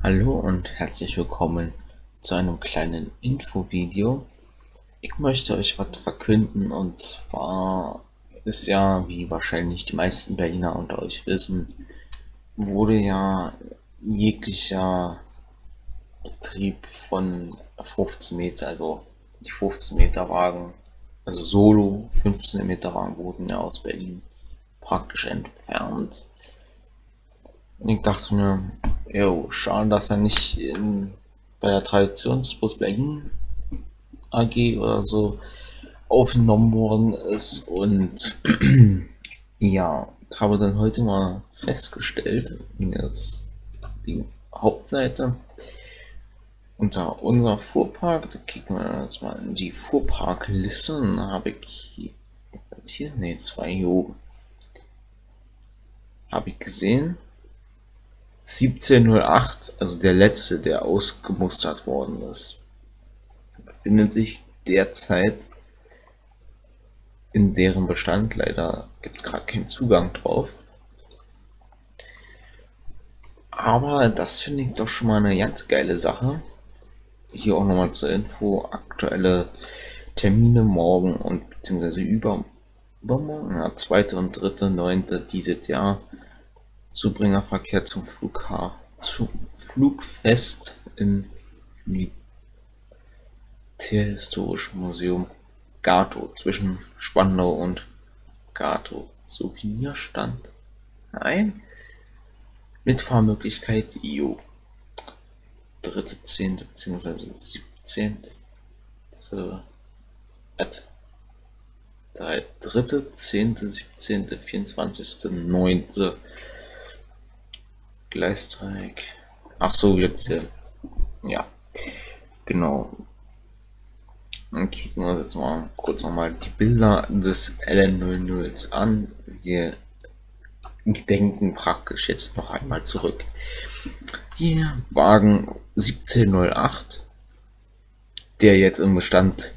Hallo und herzlich willkommen zu einem kleinen Infovideo. Ich möchte euch was verkünden und zwar ist ja, wie wahrscheinlich die meisten Berliner unter euch wissen, wurde ja jeglicher Betrieb von 15 Meter, also die 15 Meter Wagen, also Solo 15 Meter Wagen wurden ja aus Berlin praktisch entfernt. Und ich dachte mir, jo, schade, dass er nicht in, bei der Traditionsbus Berlin AG oder so aufgenommen worden ist. Und ja, habe dann heute mal festgestellt, jetzt die Hauptseite, unter unser Fuhrpark, da kicken wir jetzt mal in die Fuhrparkliste, dann habe ich hier, hier, ne, hier oben, habe ich gesehen, 1708, also der letzte, der ausgemustert worden ist, befindet sich derzeit in deren Bestand. Leider gibt es gerade keinen Zugang drauf. Aber das finde ich doch schon mal eine ganz geile Sache. Hier auch nochmal zur Info, aktuelle Termine morgen und beziehungsweise über, übermorgen, ja, 2. und 3.9. dieses Jahr Zubringerverkehr zum Flughafen, zum Flugfest im Militärhistorischen Museum Gato zwischen Spandau und Gato. Souvenirstand? Nein. Mitfahrmöglichkeit zehnte beziehungsweise siebzehnte. Dritte, zehnte, siebzehnte, vierundzwanzigste, neunte. Gleisdreieck. Ach so, jetzt ja. Genau. Dann kicken wir uns jetzt mal kurz nochmal die Bilder des LN00s an. Wir denken praktisch jetzt noch einmal zurück. Hier Wagen 1708, der jetzt im Bestand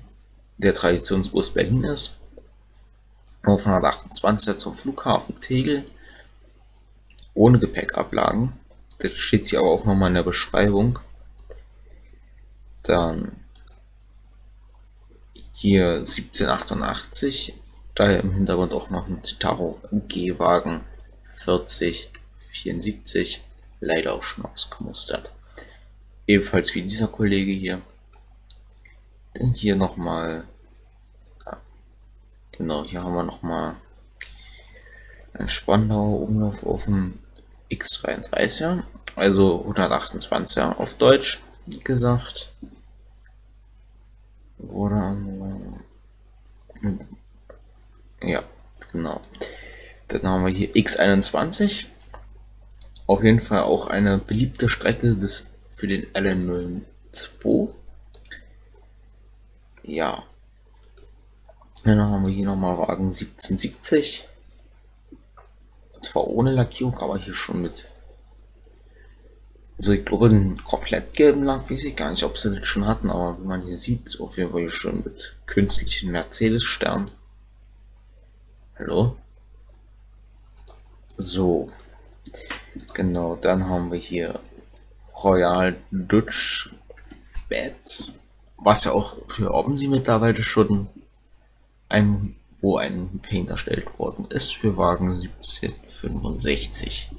der Traditionsbus Berlin ist. Auf 128 zum Flughafen Tegel ohne Gepäckablagen. Das steht hier aber auch nochmal in der Beschreibung. Dann hier 1788, daher im Hintergrund auch noch ein Citaro G-Wagen 4074, leider auch schon ausgemustert. Ebenfalls wie dieser Kollege hier. Dann hier nochmal, genau, hier haben wir nochmal ein Spandauer Umlauf auf dem X33er, also 128er auf Deutsch gesagt. Oder ja, genau. Dann haben wir hier X21. Auf jeden Fall auch eine beliebte Strecke des für den LN02. Ja. Dann haben wir hier nochmal Wagen 1770 zwar ohne Lackierung, aber hier schon mit. Also ich glaube, den komplett gelben Lack weiß ich gar nicht, ob sie das schon hatten, aber wie man hier sieht, ist auf jeden Fall hier schon mit künstlichen Mercedes-Stern. Hallo? So. Genau, dann haben wir hier Royal Dutch Beds, was ja auch für OpenSea mittlerweile schon ein wo ein Paint erstellt worden ist für Wagen 1765.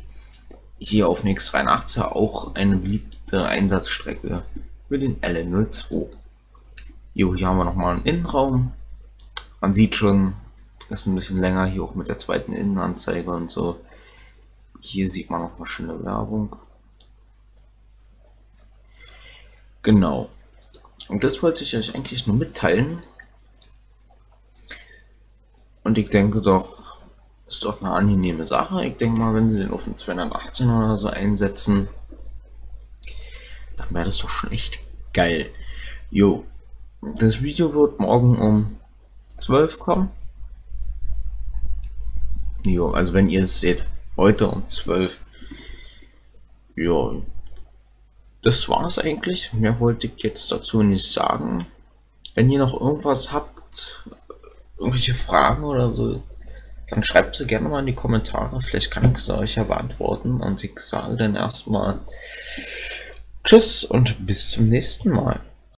Hier auf Nix 83 auch eine beliebte Einsatzstrecke für den LN02. Jo, hier haben wir nochmal einen Innenraum. Man sieht schon, das ist ein bisschen länger hier auch mit der zweiten Innenanzeige und so. Hier sieht man noch mal schöne Werbung. Genau. Und das wollte ich euch eigentlich nur mitteilen. Und ich denke doch, ist doch eine angenehme Sache. Ich denke mal, wenn sie den auf den 218 oder so einsetzen, dann wäre das doch schon echt geil. Jo, das Video wird morgen um 12 kommen. Jo, also wenn ihr es seht, heute um 12. Jo, das war's eigentlich. Mehr wollte ich jetzt dazu nicht sagen. Wenn ihr noch irgendwas habt, irgendwelche Fragen oder so, dann schreibt sie gerne mal in die Kommentare. Vielleicht kann ich sie euch ja beantworten. Und ich sage dann erstmal Tschüss und bis zum nächsten Mal.